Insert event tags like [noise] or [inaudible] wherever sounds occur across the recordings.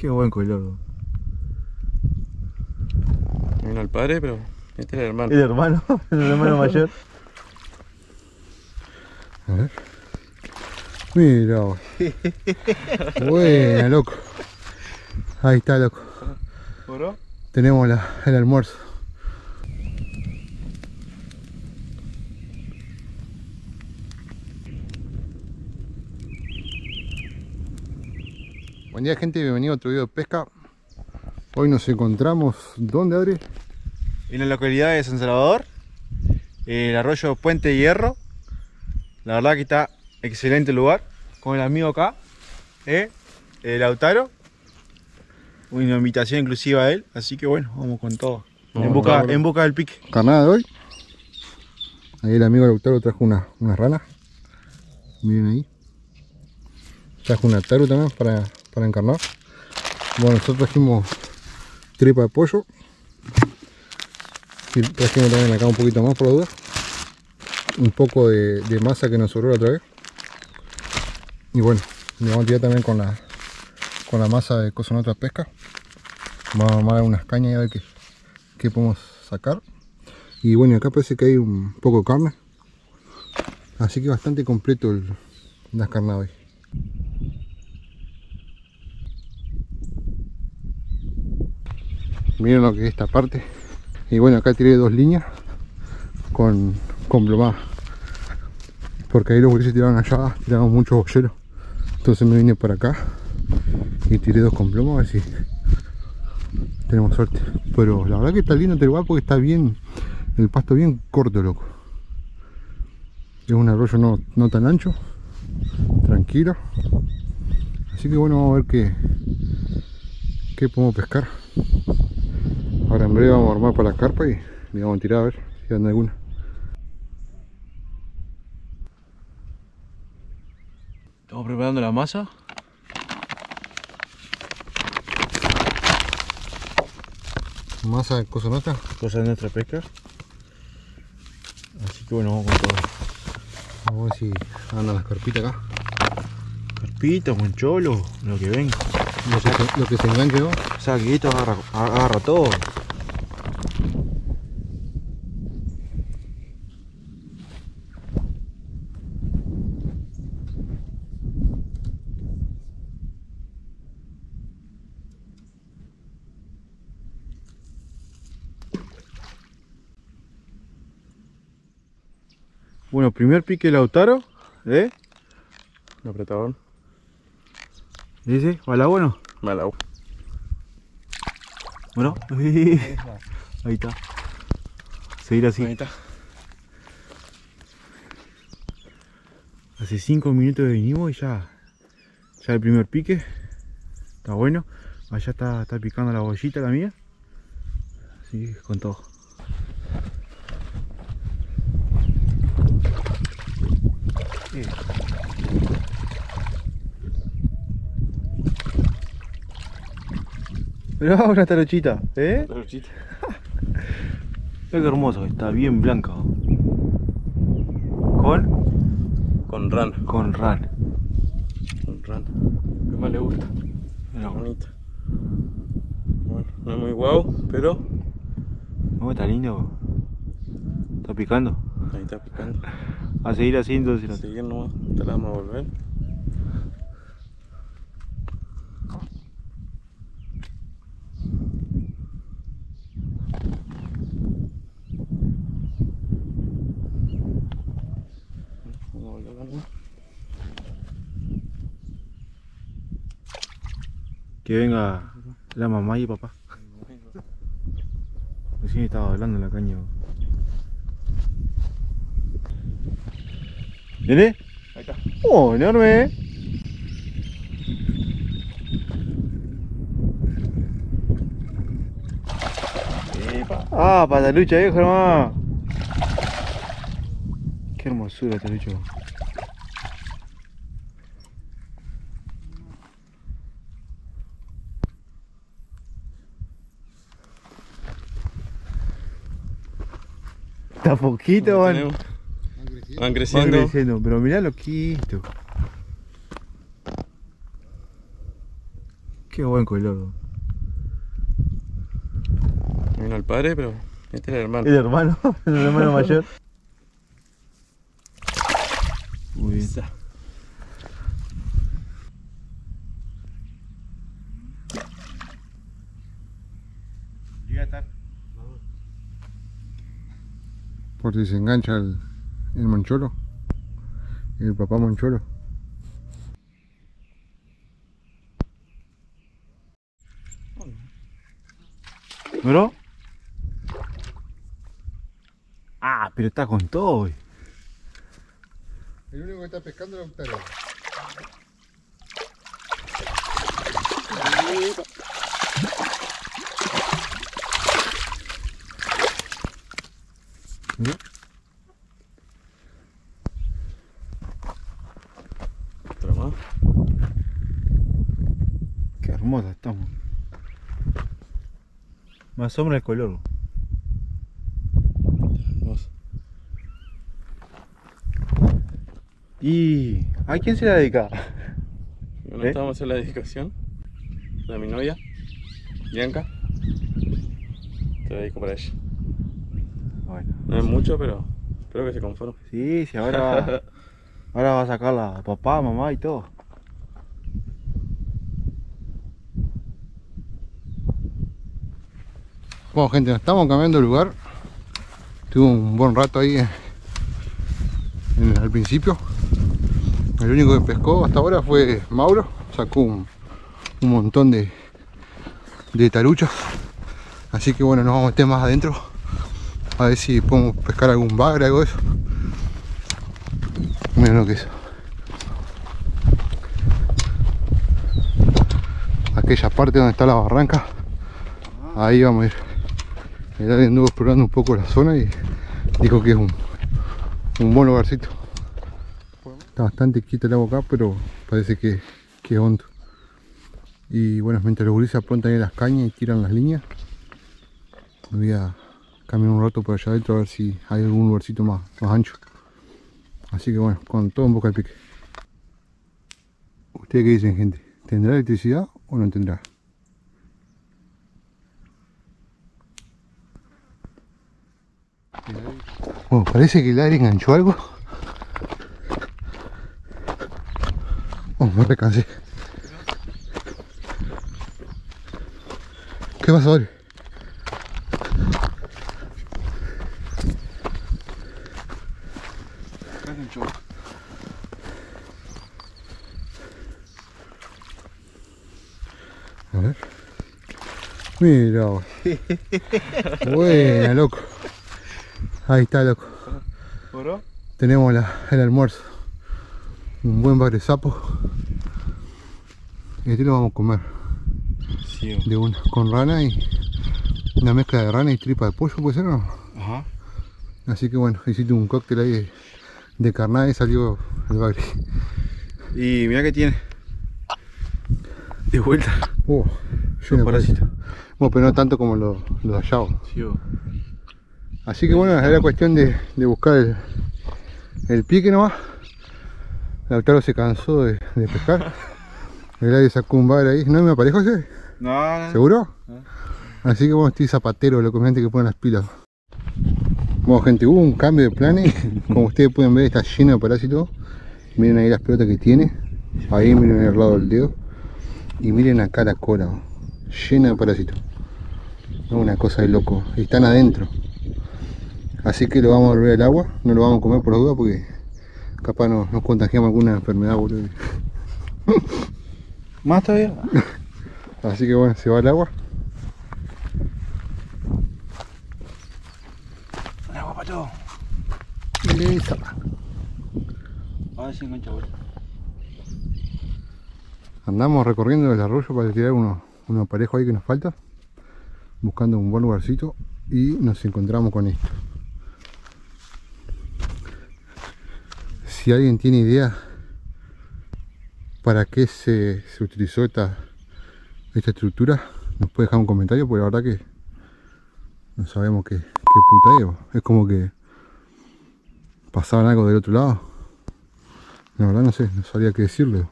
Qué buen color. Vino el padre, pero este es el hermano. El hermano, [laughs] el hermano mayor. A ver. Mira. Buena, loco. Ahí está, loco. Tenemos la- el almuerzo. Buen día gente, bienvenido a otro video de pesca. Hoy nos encontramos, ¿dónde Adri? En la localidad de San Salvador, el arroyo Puente Hierro. La verdad que está excelente lugar. Con el amigo acá, ¿eh? el Lautaro. Una invitación inclusiva a él. Así que bueno, vamos con todo. En busca, en busca del pique. Carnada de hoy. Ahí el amigo Lautaro trajo una, unas ranas. Miren ahí. Trajo una taru también para, para encarnar. Bueno, nosotros trajimos tripa de pollo. Y trajimos también acá un poquito más por la duda. Un poco de, masa que nos sobró la otra vez. Y bueno, le vamos a tirar también con la, con la masa de cosas en otras pesca. Vamos a armar unas cañas y a ver qué, podemos sacar. Y bueno, acá parece que hay un poco de carne. Así que bastante completo el, las carnadas Miren lo que es esta parte. Y bueno, acá tiré dos líneas con, con plomada. Porque ahí los gurises tiraban allá, tiraban muchos bolleros. Entonces me vine para acá y tiré dos con plomo a ver si tenemos suerte. Pero la verdad que está lindo este lugar porque está bien, el pasto bien corto, loco. Es un arroyo no, no tan ancho, tranquilo. Así que bueno, vamos a ver qué, qué podemos pescar. Ahora en breve vamos a armar para la carpa y le vamos a tirar a ver si anda alguna. Estamos preparando la masa. Masa de cosa nuestra. Cosa de nuestra pesca. Así que bueno, vamos con todo. Vamos a ver si andan las carpitas acá. Carpita, buen cholo, lo que venga. Lo que lo que se enganche, ¿no? O sea, que esto agarra, agarra todo. Bueno, primer pique de Lautaro, ¿eh? Un apretador. ¿Dice? ¿Hola bueno? Malau. Bueno, [laughs] ahí está. Seguir así. Ahí está. Hace 5 minutos que vinimos y ya, ya el primer pique. Está bueno. Allá está, está picando la bollita la mía. Así que con todo. Mirá [laughs] una tarochita, ¿eh? Taruchita. [laughs] Mira qué hermoso, está bien blanca. Con, Con ran. con ran. Con ran. ¿Qué más le gusta? Mirá, Bonito. Bueno, no es muy guau, pero ¿cómo está lindo? Está picando. ahí está picando. [laughs] A seguir así entonces. Seguir nomás, te la vamos a volver. Vamos a volverla nomás. Que venga la mamá y el papá. Recién estaba hablando en la caña. ¿Viene? Ahí está. Oh, enorme, eh. Epa. Ah, patalucha, viejo hermano. Qué hermosura, talucho. Está poquito, Lo van. tenemos. Van Van creciendo. creciendo, pero mirá loquito. Qué Qué buen color. Vino el padre, pero este era el hermano. El hermano, [laughs] el hermano mayor. [laughs] Muy bien. Por si se engancha el, el mancholo. El papá mancholo. ¿Bro? Ah, pero está con todo, güey. El único que está pescando es Octavio. Otro más. Qué hermosa estamos. Me asombra el color. Dos. ¿Y a quién se la dedica? Bueno, ¿Eh? estamos en la dedicación. De mi novia, Bianca. Te la dedico para ella. Bueno. No es mucho, pero espero que se conforme. Sí, sí, ahora [laughs] ahora va a sacarla a papá, mamá y todo. Bueno gente, estamos cambiando de lugar. Tuve un buen rato ahí en- al principio. El único que pescó hasta ahora fue Mauro. Sacó un, un montón de, de taruchas. Así que bueno, nos vamos a meter más adentro. A ver si podemos pescar algún bagre, algo de eso. Miren lo que es. Aquella parte donde está la barranca. Ahí vamos a ir. Área anduvo explorando un poco la zona y dijo que es un, un buen lugarcito. Está bastante quieto el agua acá, pero parece que, que es hondo. Y bueno, mientras los gurises aprontan ahí las cañas y tiran las líneas, voy a caminar un rato por allá adentro a ver si hay algún lugarcito más, más ancho. Así que bueno, con todo un poco al pique. ¿Ustedes qué dicen, gente? ¿Tendrá electricidad o no tendrá? Bueno, parece que el aire enganchó algo. Oh, me recansé. ¿Qué pasó, Ari? A ver. Mira. [laughs] Buena, loco. Ahí está, loco. Tenemos la- el almuerzo. Un buen bar de sapo. Y este lo vamos a comer Sí. de una, con rana y una mezcla de rana y tripa de pollo, ¿puede ser o no? Ajá. Así que bueno, hiciste un cóctel ahí de, de carnada y salió el bagre. Y mira que tiene. De vuelta. De parásitos. cosas. Bueno, pero no tanto como los, los. Sí, vos. Así que bueno, era cuestión de, de buscar el, el pique nomás. Lautaro se cansó de, de pescar. [laughs] El aire sacó un bagre ahí. ¿No me aparejo ese? No, no. ¿Seguro? Ah. Así que bueno, estoy zapatero, lo gente que pone las pilas. Bueno gente, hubo un cambio de planes. [laughs] Como ustedes pueden ver, está lleno de parásitos. Miren ahí las pelotas que tiene. Ahí miren al lado del dedo. Y miren acá la cola. Llena de parásitos. Es una cosa de loco. Y están adentro. Así que lo vamos a volver al agua. No lo vamos a comer por duda porque capaz nos, nos contagiamos alguna enfermedad, boludo. [laughs] ¿Más todavía? [laughs] Así que bueno, se va al agua. Un agua para todo. Listo. Ahora sí engancha, boludo. Andamos recorriendo el arroyo para tirar unos, unos parejos ahí que nos falta. Buscando un buen lugarcito. Y nos encontramos con esto. Si alguien tiene idea para qué se, se utilizó esta, esta estructura, nos puede dejar un comentario, porque la verdad que no sabemos qué, qué puta es. Es como que pasaban algo del otro lado. La verdad no sé, no sabría qué decirle.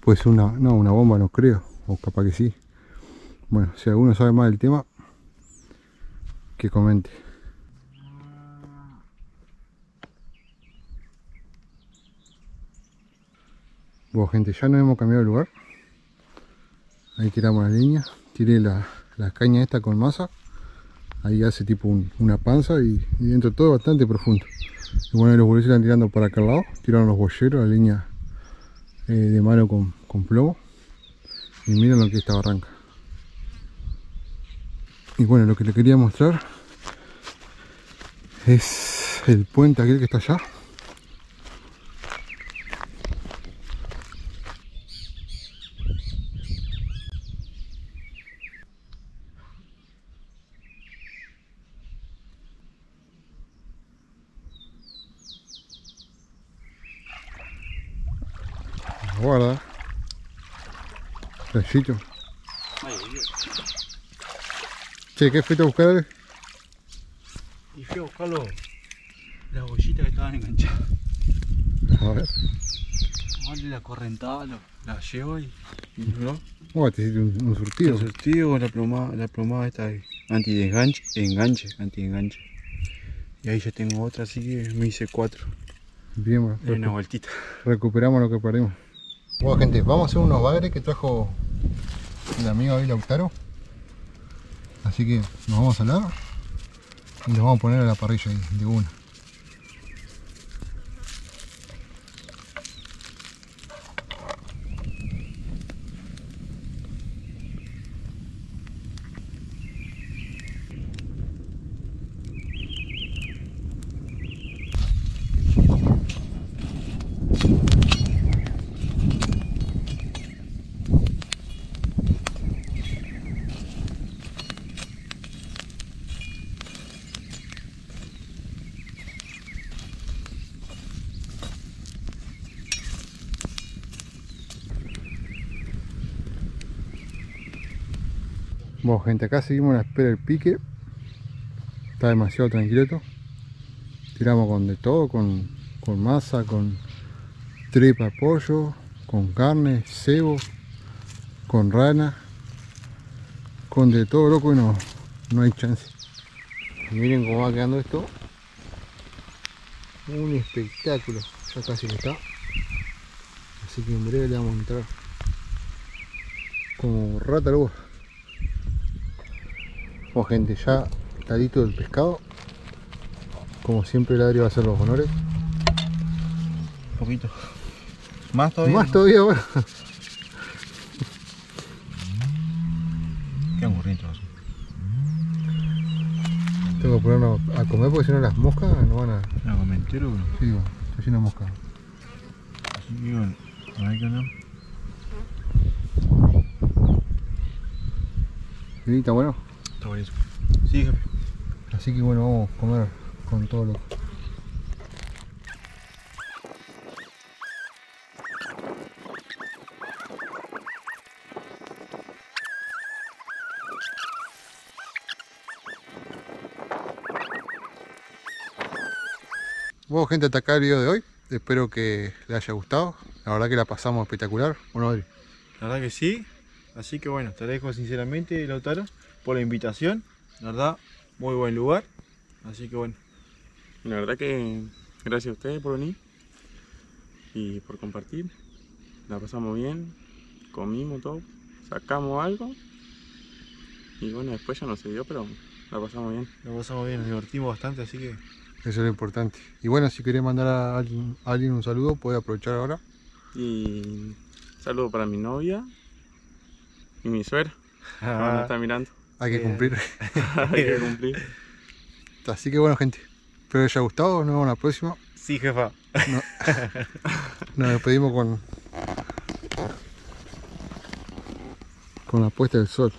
Pues una, no, una bomba no creo, o capaz que sí. Bueno, si alguno sabe más del tema, que comente. Bueno gente, ya no hemos cambiado de lugar. Ahí tiramos la línea, tiré la, la caña esta con masa. Ahí hace tipo un- una panza y, dentro todo bastante profundo. Y bueno, los bolsillos están tirando para acá al lado, tiraron los bolleros, la línea eh, de mano con, con plomo. Y miren lo que es esta barranca. Y bueno, lo que le quería mostrar es el puente aquel que está allá. Che, ¿qué fuiste a buscar? Y fui a buscarlo. Las bollitas que estaban enganchadas. A ver. Vale, la correntada, lo- la llevo y. ¿no? Oh, te hiciste un, un surtido. El surtido, la plomada, la plomada esta de anti-desganche, enganche, anti-enganche. Y ahí ya tengo otra, así que me hice cuatro. Bien, bueno, Hay una vueltita. recuperamos lo que perdimos. Bueno, gente, vamos a hacer unos bagres que trajo el amigo ahí Lautaro. Así que nos vamos a hablar y los vamos a poner a la parrilla ahí, de una. Bueno, gente, acá seguimos a la espera del pique. Está demasiado tranquilo. Tiramos con de todo, con, masa, con tripa pollo, con carne, cebo, con rana, con de todo loco y no, no hay chance. Miren cómo va quedando esto. Un espectáculo. Ya casi que está. Así que en breve le vamos a entrar como rata loco. Bueno gente, ya está listo el pescado. Como siempre el Adri va a hacer los honores. Un poquito. Más todavía. Más todavía, bueno. Qué angurrientos. Tengo que ponernos a comer porque si no las moscas no van a... No, me entero, bro. Sí, bueno, está lleno de moscas. Así que bueno. ¿Sí? ¿Está bueno? Está buenísimo. Sí, jefe. Así que bueno, vamos a comer con todo lo... Bueno gente, hasta acá el video de hoy. Espero que les haya gustado. La verdad que la pasamos espectacular. Bueno, Adri. La verdad que sí. Así que bueno, te agradezco sinceramente, Lautaro, por la invitación. La verdad, muy buen lugar. Así que bueno, La verdad que gracias a ustedes por venir y por compartir. La pasamos bien, comimos todo, sacamos algo y bueno, después ya no se dio, pero la pasamos bien. lo pasamos bien, nos divertimos bastante, así que Eso es lo importante. Y bueno, si querés mandar a alguien, a alguien un saludo, puede aprovechar ahora. Y saludo para mi novia y mi suegra, [laughs] que me está mirando. Hay que Bien. cumplir. [laughs] Hay que cumplir. Así que bueno, gente. Espero que les haya gustado. Nos vemos en la próxima. sí, jefa. [laughs] Nos despedimos con. con la puesta del sol.